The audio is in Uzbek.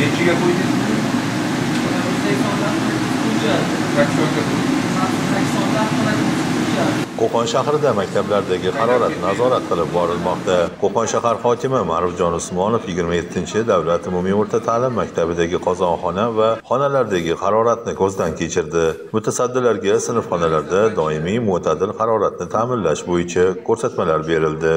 Nechiga qo'ydingiz? Qo'qon shahrida maktablardagi harorat nazorat qilib borilmoqda. Qo'qon shahar hokimi Ma'rufjon Usmonov 27-davlat umumiy o'rta ta'lim maktabidagi qozonxona va xonalardagi haroratni ko'zdan kechirdi. Mutasaddilarga sinfxonalarda doimiy mo'tadil haroratni ta'minlash bo'yicha ko'rsatmalar berildi.